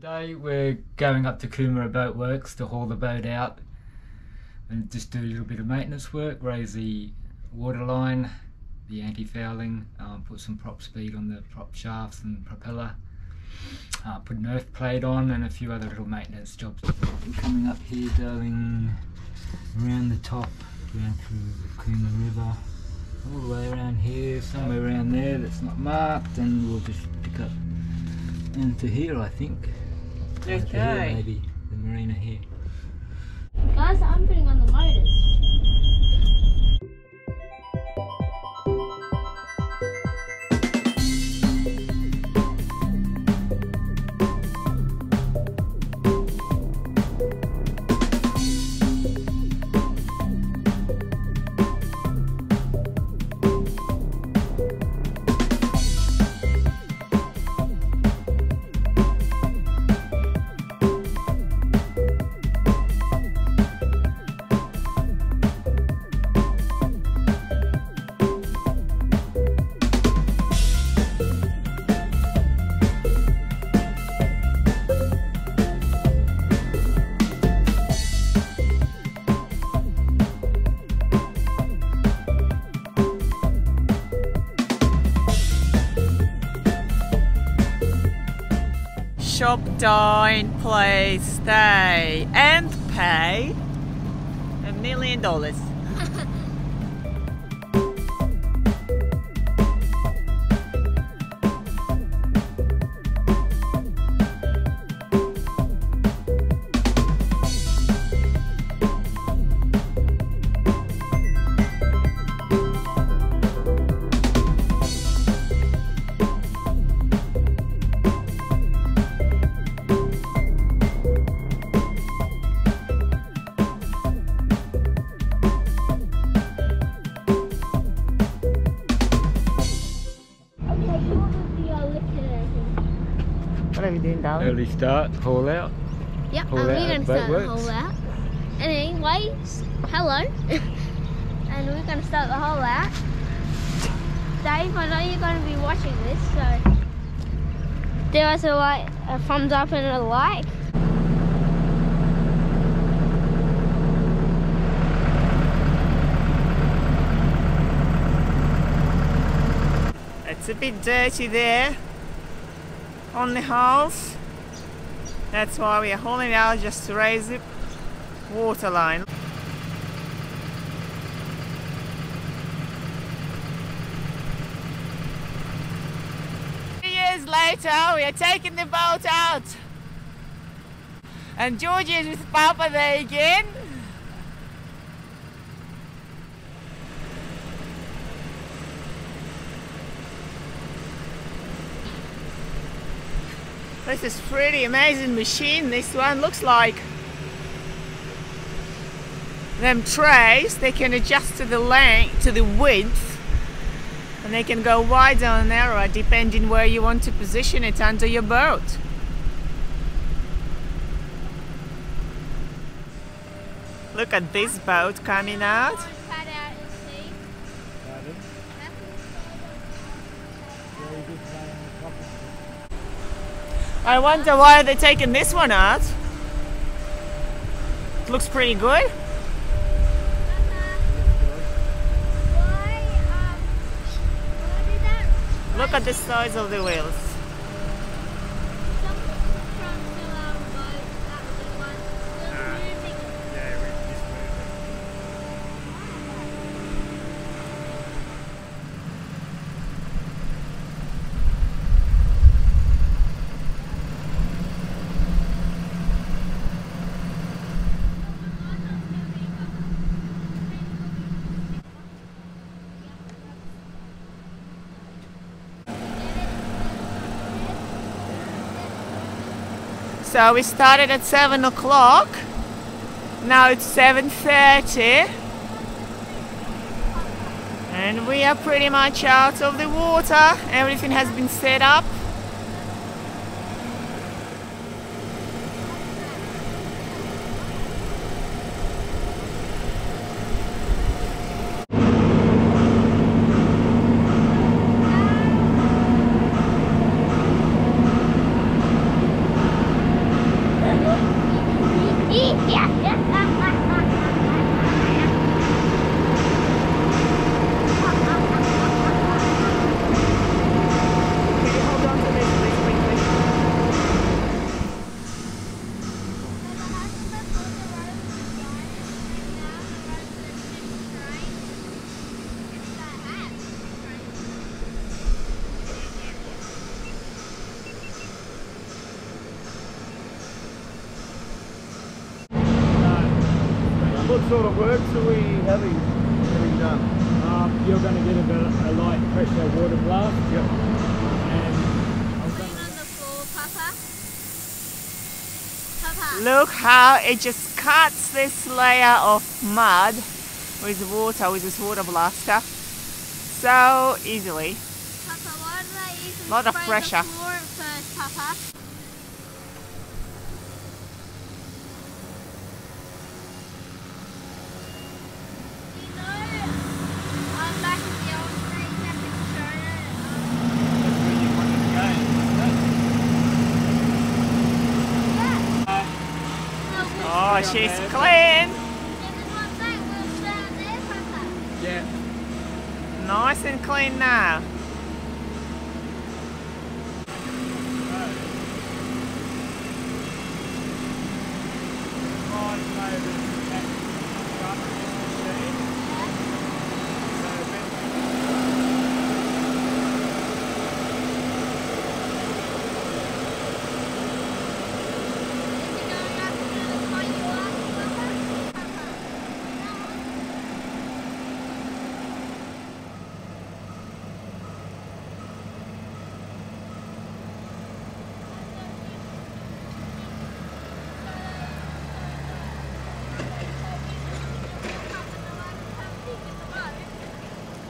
Today we're going up to Coomera Boat Works to haul the boat out and just do a little bit of maintenance work, raise the water line, the anti-fouling, um, put some Propspeed on the prop shafts and propeller, uh, put an earth plate on and a few other little maintenance jobs. Coming up here going around the top, down through the Coomera River, all the way around here, somewhere around there that's not marked and we'll just pick up into here I think. Into here, Okay. maybe, the marina here. Guys, I'm putting on the motors. Shop, dine, play, stay, and pay a million dollars. What are we doing, darling? Early start, haul out. Yep, Haul and out we're at going to start the Boatworks. whole out. Anyways, hello. and we're going to start the whole out. Dave, I know you're going to be watching this, so give us a like, a thumbs up and a like. It's a bit dirty there on the hulls. That's why we are hauling out just to raise the water line. Three years later, we are taking the boat out. And Georgie is with Papa there again. This is pretty amazing machine. This one looks like them trays. They can adjust to the length, to the width, and they can go wide or narrow depending where you want to position it under your boat. Look at this boat coming out I wonder why they're taking this one out. It looks pretty good. Um, why did that Look at the size of the wheels. Some from the um, boat, that was the one. The moving So we started at seven o'clock. Now it's seven thirty, and we are pretty much out of the water. Everything has been set up. Sort of works are we having, having done? Um, you're going to get a, bit- a light pressure water blast. Yep. And I'm Put it gonna- on the floor, Papa. Papa. Look how it just cuts this layer of mud with water, with this water blaster. So easily. Papa, why do they even Lot of spray pressure. the floor at first, Papa? You know, I'm back at the old street back in China. um, yeah. No, we- Oh, she's clean. it was one thing, we were down there, Papa. yeah. Nice and clean now. Is it going up to the point you are, Papa? Papa.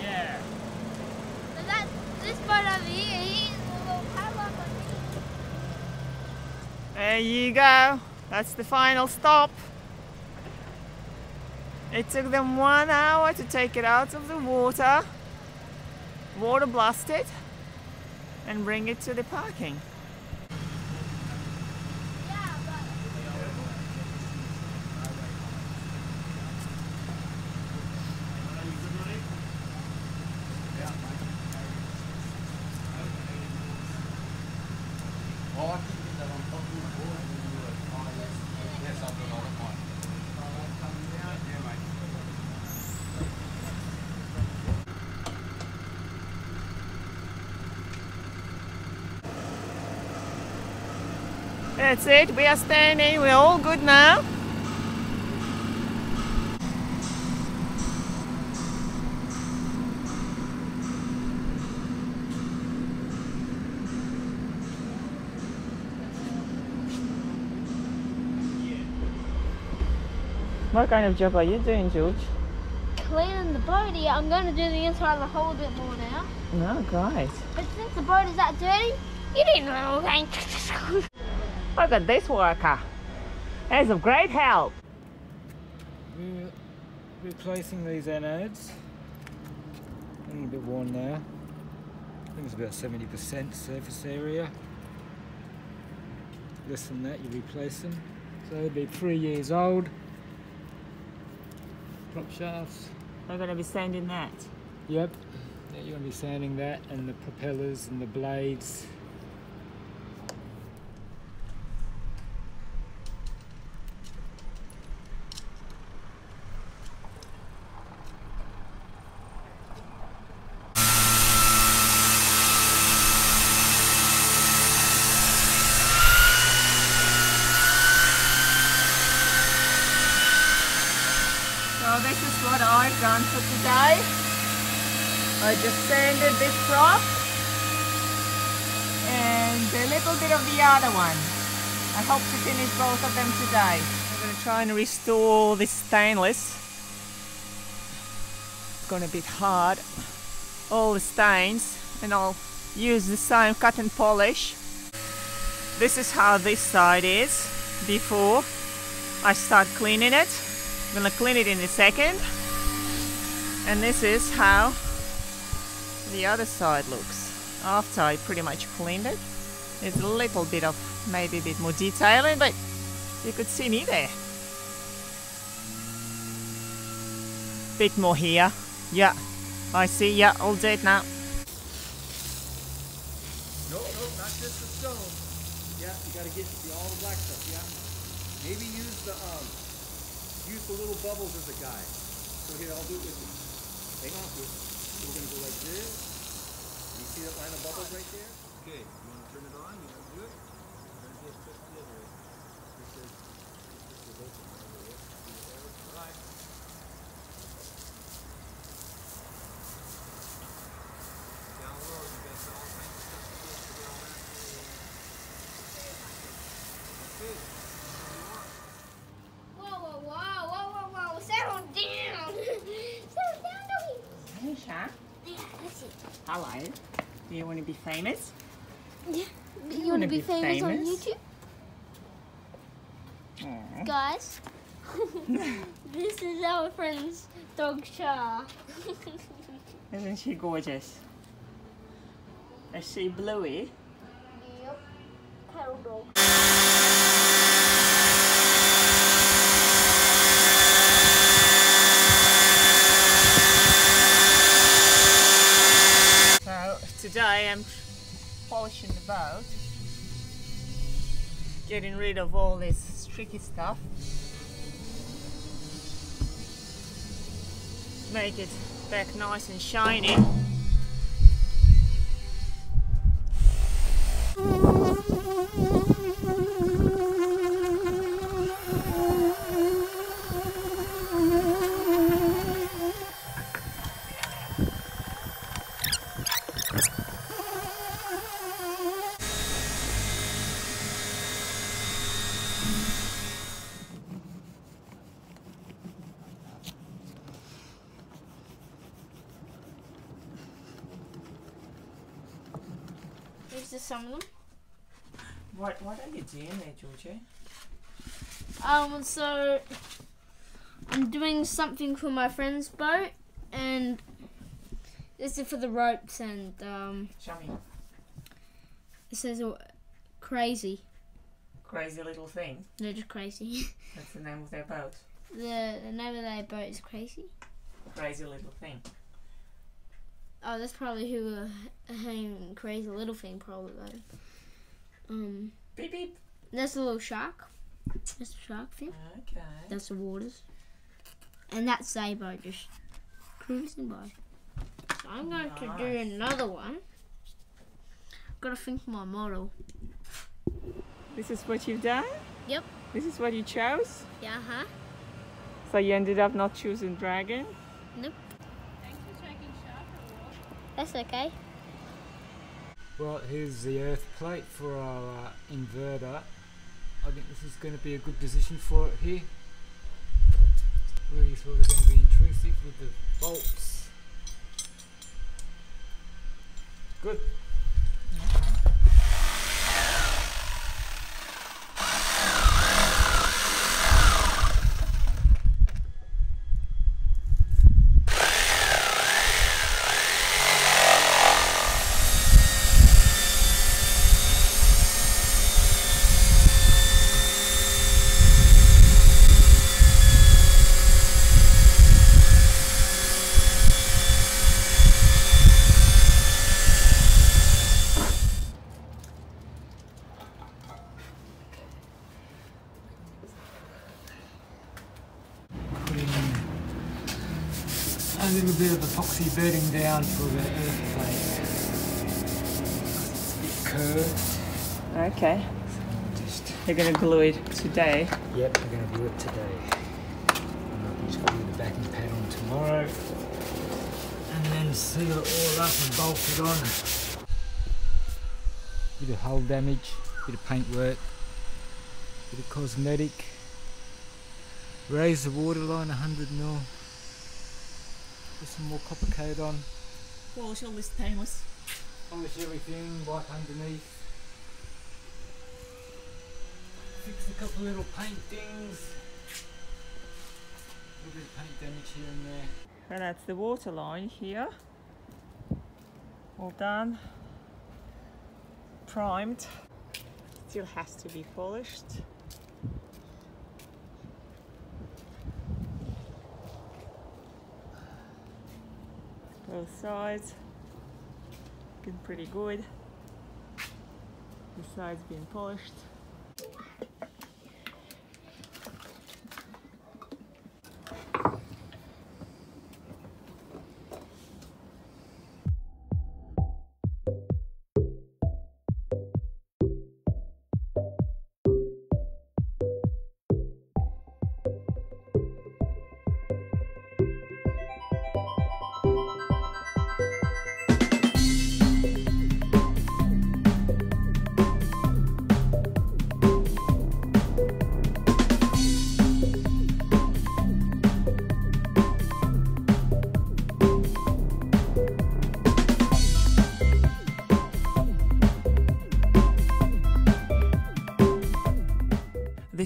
Yeah. So that this boat over here, he's a little padlock on me. There you go. That's the final stop. It took them one hour to take it out of the water, water blast it, and bring it to the parking. That's it. We are standing. We're all good now. What kind of job are you doing, George? cleaning the boat here, I'm going to do the inside of the hull a bit more now. No, great. But since the boat is that dirty, you didn't know anything. Look at this worker. That's of great help. We're replacing these anodes. A little bit worn now. I think it's about 70% surface area. Less than that, you replace them. So they'll be three years old. Prop shafts. I'm going to be sanding that. Yep. Yeah, you're going to be sanding that and the propellers and the blades. So this is what I've done for today. I just sanded this prop and a little bit of the other one. I hope to finish both of them today. I'm going to try and restore this stainless. It's going to be hard. All the stains and I'll use the same cut and polish. This is how this side is before I start cleaning it. I'm gonna clean it in a second. And this is how the other side looks after I pretty much cleaned it. There's a little bit of maybe a bit more detailing, but you could see me there. Bit more here. Yeah, I see. Yeah, I'll do it now. No, no, not just the stone. Yeah, you gotta get all the black stuff, yeah. Maybe use the, um, use the little bubbles as a guide. So here, I'll do it with you. Hang on to we're gonna go like this. You see that line of bubbles right there? Okay, you wanna turn it on? You wanna do it? Turn it this, twist the other way. This is, this is open over here. See it there? Alright. Do you want to be famous? Yeah. You, wanna want to be, be famous, on famous? YouTube? Guys, this is our friend's dog Char. Isn't she gorgeous? Is she bluey? yep. Cattle dog. So today I'm the boat, getting rid of all this tricky stuff, make it back nice and shiny. These are some of them. What what are you doing there, Georgie? Um, so I'm doing something for my friend's boat, and this is for the ropes, and um, Show me. it says uh, crazy. Crazy little thing. They're just crazy. That's the name of their boat. the the name of their boat is crazy. Crazy little thing. Oh, that's probably who uh, hang crazy little thing probably though. Um, Beep beep. that's a little shark. That's a shark thing. Okay. That's the waters, and that's their boat just cruising by. So I'm going to do another one. Gotta think of my model. This is what you've done? Yep. This is what you chose? Yeah, huh? So you ended up not choosing dragon? Nope. That's okay. Right, here's the earth plate for our uh, inverter. I think this is going to be a good position for it here. Really sort of going to be intrusive with the bolts. Good. A little bit of epoxy bedding down for the earth plate. It's a bit curved. Okay. Just You're gonna glue it today. Yep, we're going to glue it today. And I'm just going to do the backing pad on tomorrow. And then seal it all up and bolt it on. Bit of hull damage, bit of paint work, bit of cosmetic. Raise the waterline 100 mil. Put some more Coppercoat on. Polish all this stainless. Polish everything, wipe underneath. Fix a couple little paint things. A little bit of paint damage here and there. And that's the water line here. All done. Primed. Still has to be polished. Both sides. Looking pretty good. The sides being polished.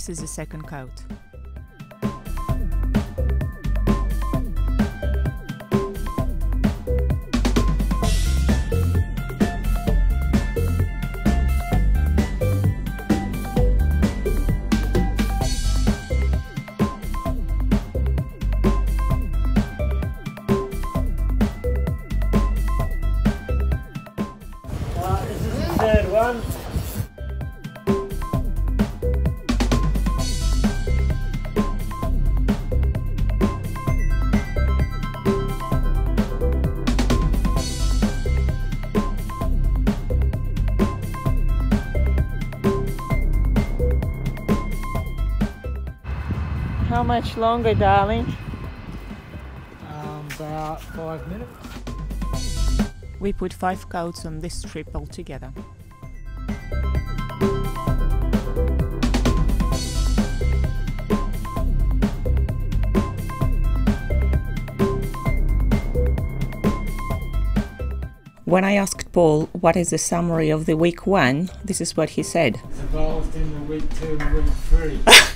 This is the second coat. How much longer, darling? Um, about five minutes. We put five coats on this trip altogether. When I asked Paul what is the summary of the week one, this is what he said. It's involved in the week two and week three.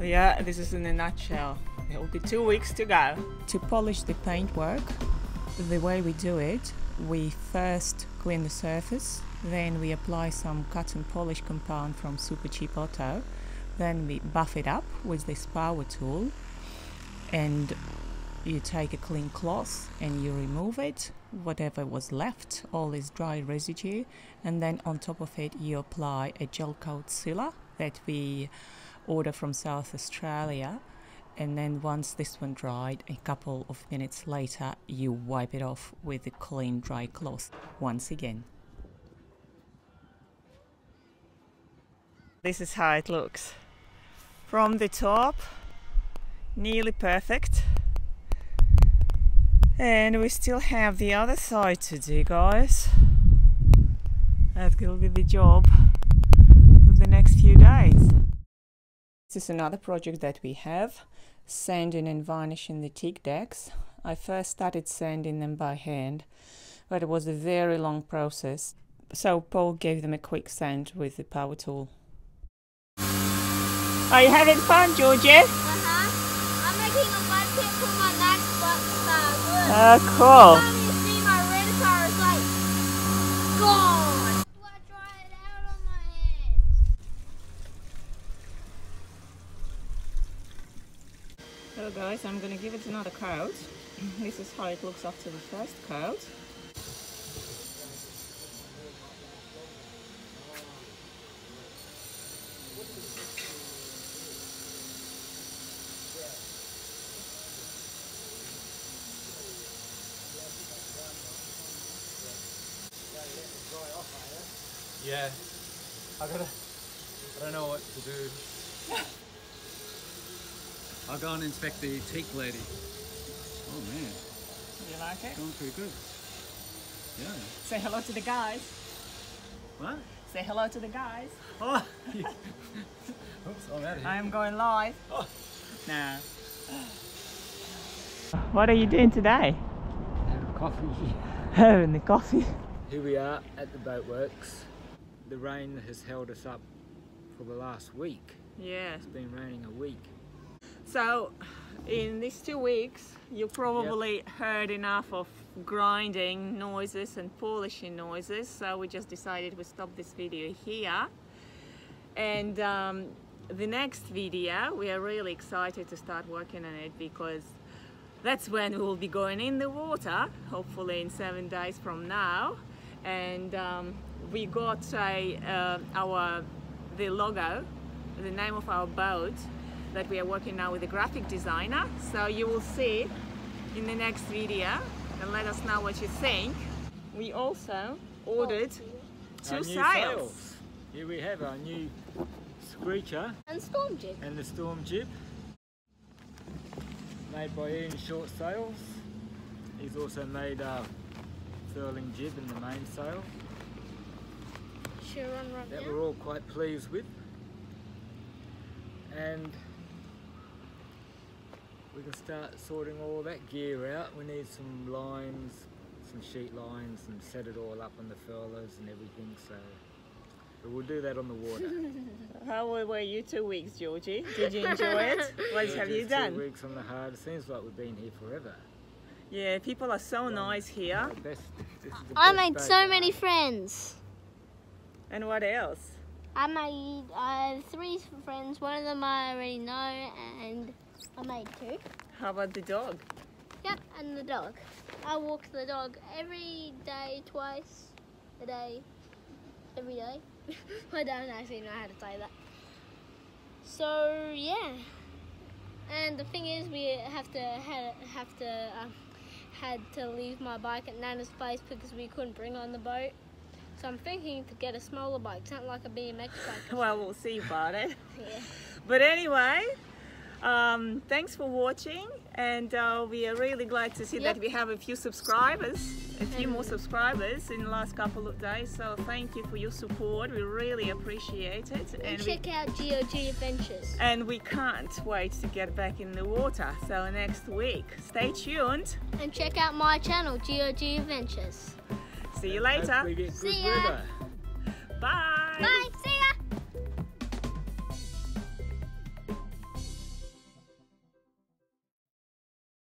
Yeah, this is in a nutshell. It will be two weeks to go. To polish the paintwork, the way we do it, we first clean the surface, then we apply some cut and polish compound from Supercheap Auto, then we buff it up with this power tool, and you take a clean cloth and you remove it, whatever was left, all this dry residue, and then on top of it you apply a gel coat sealer that we order from South Australia. And then once this one dried, a couple of minutes later, you wipe it off with a clean dry cloth once again. This is how it looks. From the top, nearly perfect. And we still have the other side to do, guys. That will be the job of the next few days. This is another project that we have, sanding and varnishing the teak decks. I first started sanding them by hand, but it was a very long process. So Paul gave them a quick sand with the power tool. Are you having fun, Georgie? Uh-huh. I'm making a mud for my next. Look. Oh, cool. Come you see my red car is like gone. I dry it out on my hands. Guys, I'm gonna give it another coat. This is how it looks after the first coat. Yeah. I gotta. I don't know what to do. I'll go and inspect the teak lady. Oh man, Do you like it? going pretty good. Yeah. Say hello to the guys. What? Say hello to the guys. Oh. Oops, I'm out of here. I am going live. Oh. No. What are you doing today? Have coffee. Having the coffee. Here we are at the boatworks. The rain has held us up for the last week. Yeah. It's been raining a week. So, in these two weeks, you probably heard enough of grinding noises and polishing noises. So we just decided we stop this video here. And um, the next video, we are really excited to start working on it because that's when we will be going in the water, hopefully in seven days from now. And um, we got a, uh, our the logo, the name of our boat that we are working now with a graphic designer. So you will see in the next video and let us know what you think. We also ordered oh, two Our new sails. Here we have our new Screecher And storm jib. and the Storm Jib. Made by Ian Short Sails. He's also made a furling jib in the mainsail Should run right that now. we're all quite pleased with. And we can start sorting all that gear out. We need some lines, some sheet lines and set it all up on the furlers and everything. So But we'll do that on the water. How were you two weeks, Georgie? Did you enjoy it? What Yeah, have you done? Two weeks on the hard. It Seems like we've been here forever. Yeah, people are so nice here. The best- this I made so ride. many friends. And what else? I made uh, three friends. One of them I already know, and I made two. How about the dog? Yep, and the dog. I walk the dog every day, twice a day, every day. I don't actually know how to say that. So yeah, and the thing is, we have to had have to um, had to leave my bike at Nana's place because we couldn't bring on the boat. So I'm thinking to get a smaller bike, something like a BMX bike. Well, we'll see about it. Yeah. But anyway, um, thanks for watching, and uh, we are really glad to see Yep. that we have a few subscribers, a few more subscribers in the last couple of days. So thank you for your support. We really appreciate it, And and we, check out GOG Adventures. and we can't wait to get back in the water. So next week, stay tuned. And check out my channel, GOG Adventures. See you later. we get good See ya. weather. Bye. Bye.